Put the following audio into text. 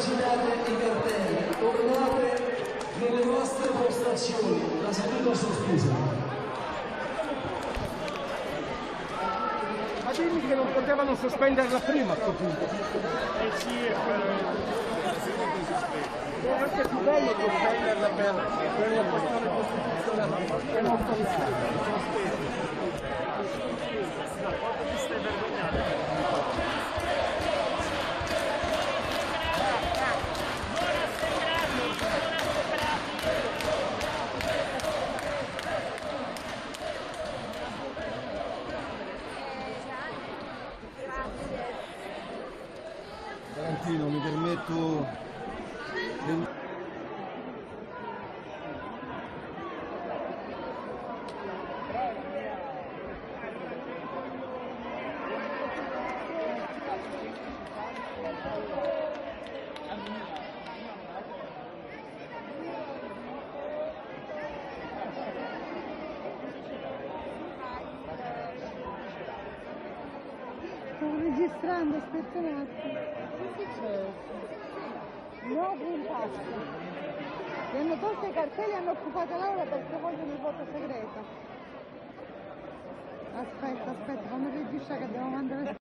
immaginate i cartelli, tornate nelle vostre postazioni, la seduta sospesa. Ma dimmi che non potevano sospenderla prima a questo punto. Eh sì, è quello. È anche più bello sospenderla per, per la questione costituzionale. Valentino, mi permetto... Sto registrando, aspetta un attimo. Che? No Green Pass. Gli hanno tolto i cartelli e hanno occupato l'aula perché vogliono il voto segreto. Aspetta, aspetta, fammi registrare che devo mandare